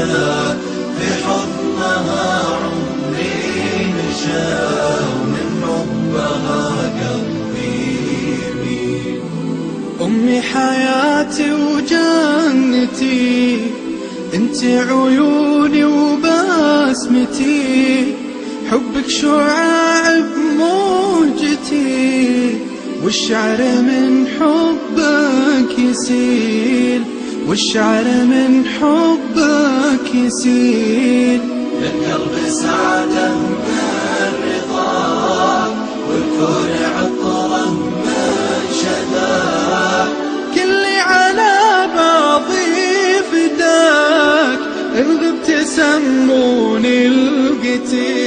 مشى في حضنها عمري مشى ومن حبها قلبي أمي حياتي وجنتي أنت عيوني وبسمتي حبك شعاع بموجتي والشعر من حبك يسيل. والشعر من حبك يسيل. للقلب سعادة من رضاك والكون عطره من شذاك. كلي على بعضي فداك إن غبت سموني القتيل.